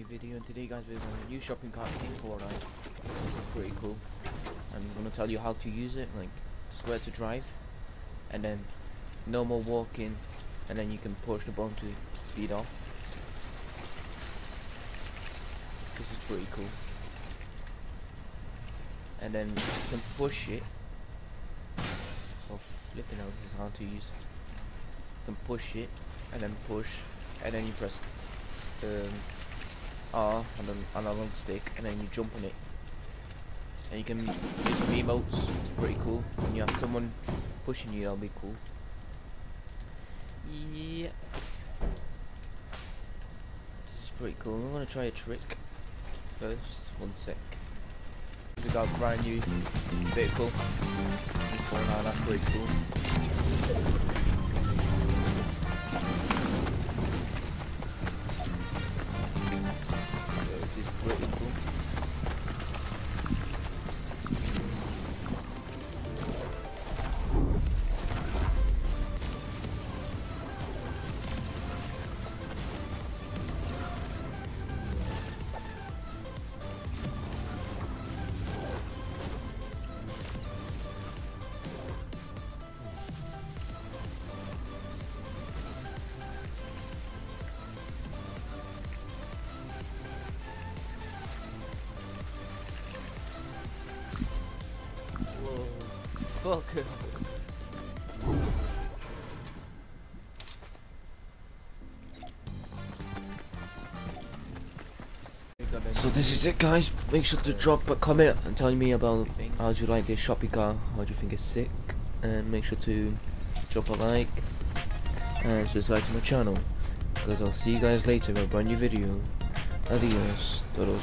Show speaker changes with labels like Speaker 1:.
Speaker 1: New video and today guys we're on a new shopping cart in Fortnite. This is pretty cool. I'm gonna tell you how to use it, like square to drive, and then normal walking, and then you can push the button to speed off. This is pretty cool. And then you can push it. Oh flipping out, this is hard to use. You can push it, and then push, and then you press um, R and then on a long stick and then you jump on it. And you can use emotes, it's pretty cool. When you have someone pushing you that'll be cool. Yeah. This is pretty cool. I'm gonna try a trick first. One sec. We got a brand new vehicle. That's pretty cool. Fuck. So this is it guys, make sure to drop a comment and tell me about how do you like this shopping car, how do you think it's sick, and make sure to drop a like and subscribe to my channel, because I'll see you guys later with a brand new video. Adios, todos.